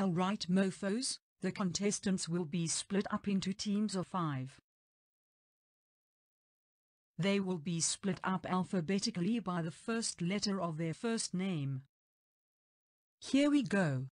Alright mofos, the contestants will be split up into teams of five. They will be split up alphabetically by the first letter of their first name. Here we go.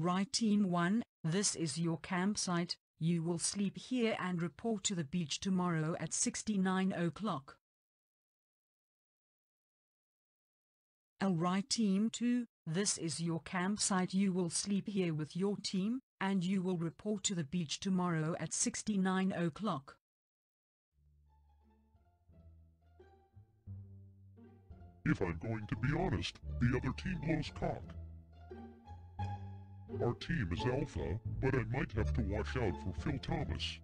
Alright Team 1, this is your campsite, you will sleep here and report to the beach tomorrow at 69 o'clock. Alright Team 2, this is your campsite you will sleep here with your team, and you will report to the beach tomorrow at 69 o'clock. If I'm going to be honest, the other team blows cock. Our team is alpha, but I might have to watch out for Phil Thomas.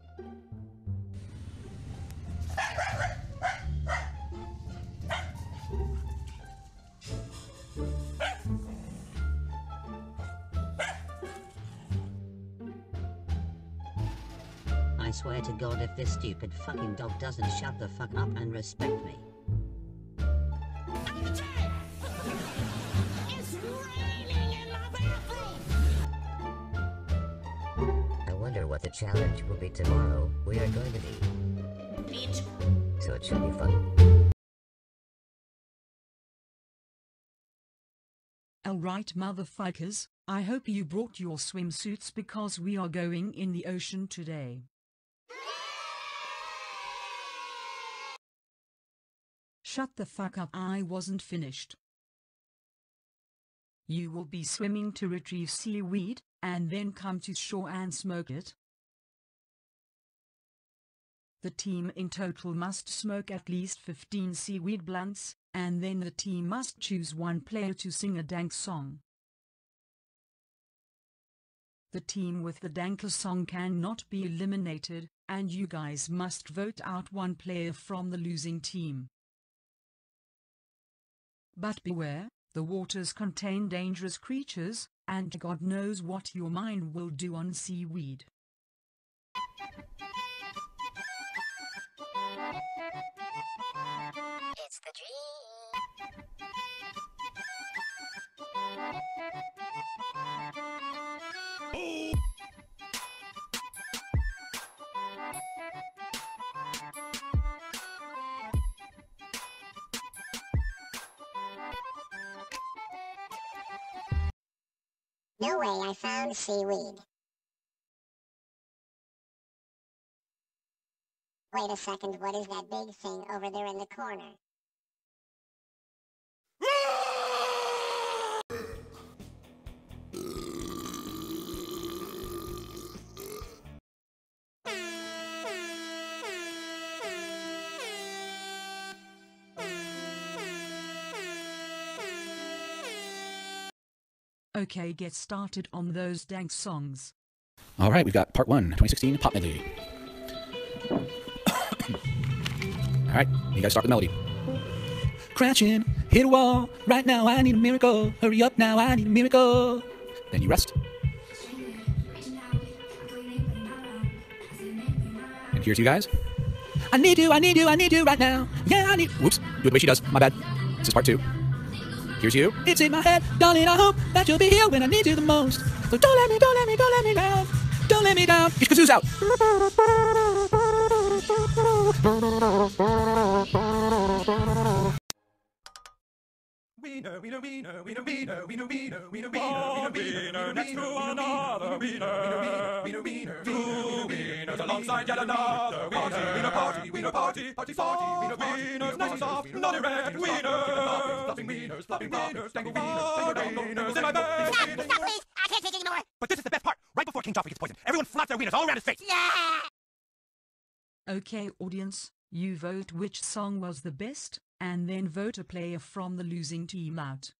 I swear to God if this stupid fucking dog doesn't shut the fuck up and respect me. The challenge will be tomorrow. We are going to be. Bitch. So it should be fun. Alright motherfuckers, I hope you brought your swimsuits because we are going in the ocean today. Shut the fuck up I wasn't finished. You will be swimming to retrieve seaweed, and then come to shore and smoke it. The team in total must smoke at least 15 seaweed blunts, and then the team must choose one player to sing a dank song. The team with the dankest song cannot be eliminated, and you guys must vote out one player from the losing team. But beware, the waters contain dangerous creatures, and God knows what your mind will do on seaweed. No way I found seaweed. Wait a second, what is that big thing over there in the corner? Okay, get started on those dank songs. All right, we've got part one, 2016 pop medley. All right, you guys start the melody. Crashing, hit a wall. Right now, I need a miracle. Hurry up now, I need a miracle. Then you rest. And here's you guys. I need you, I need you, I need you right now. Yeah, I need. Whoops, do it the way she does. My bad. This is part two. Here's you. It's in my head, darling. I hope that you'll be here when I need you the most. So don't let me, don't let me, don't let me down. Don't let me down. Get kazoos out. Wiener, we know wiener, wiener, wiener, wiener, wiener, wiener, wiener, wiener, wiener, next to another wiener, wiener, wiener, two wieners alongside yet another wiener, wiener party, wiener party, party party, wiener wieners, nice and soft, not erect, wieners, fluffing wieners, fluffing wieners, dangle wieners, dangle wieners in my bed. Stop, stop, please! I can't take anymore! But this is the best part. Right before King Joffrey gets poisoned, everyone flaps their wieners all around his face. Yeah! Okay, audience, you vote which song was the best, and then vote a player from the losing team out.